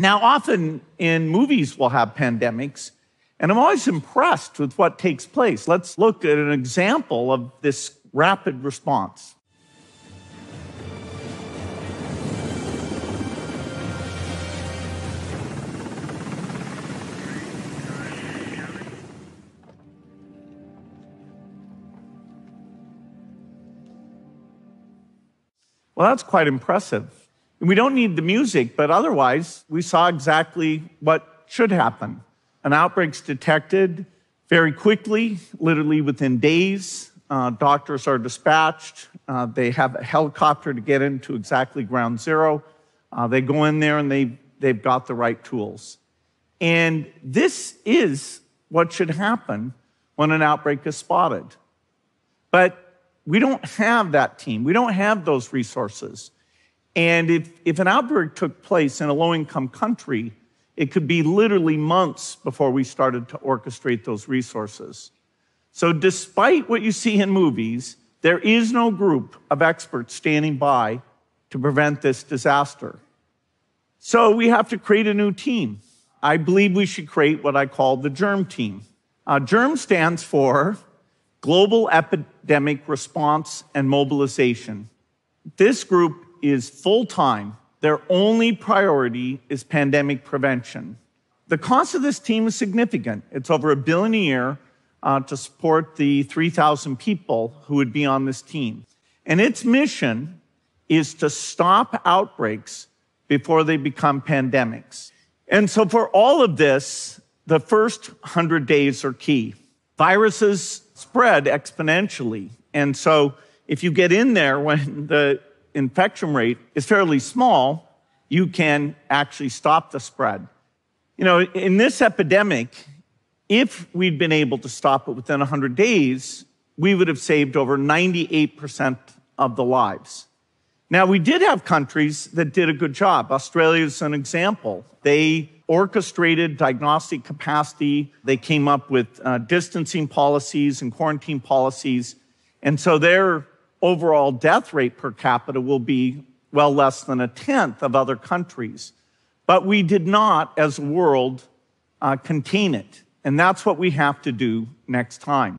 Now, often in movies, we'll have pandemics, and I'm always impressed with what takes place. Let's look at an example of this rapid response. Well, that's quite impressive. We don't need the music, but otherwise, we saw exactly what should happen. An outbreak's detected very quickly, literally within days. Uh, doctors are dispatched. Uh, they have a helicopter to get into exactly ground zero. Uh, they go in there and they, they've got the right tools. And this is what should happen when an outbreak is spotted. But we don't have that team. We don't have those resources. And if, if an outbreak took place in a low income country, it could be literally months before we started to orchestrate those resources. So, despite what you see in movies, there is no group of experts standing by to prevent this disaster. So, we have to create a new team. I believe we should create what I call the GERM team. Uh, GERM stands for Global Epidemic Response and Mobilization. This group is full time. Their only priority is pandemic prevention. The cost of this team is significant. It's over a billion a year uh, to support the 3,000 people who would be on this team. And its mission is to stop outbreaks before they become pandemics. And so, for all of this, the first 100 days are key. Viruses spread exponentially. And so if you get in there when the infection rate is fairly small, you can actually stop the spread. You know, in this epidemic, if we'd been able to stop it within 100 days, we would have saved over 98% of the lives. Now, we did have countries that did a good job. Australia is an example. They orchestrated diagnostic capacity. They came up with uh, distancing policies and quarantine policies. And so their overall death rate per capita will be well less than a tenth of other countries. But we did not, as a world, uh, contain it. And that's what we have to do next time.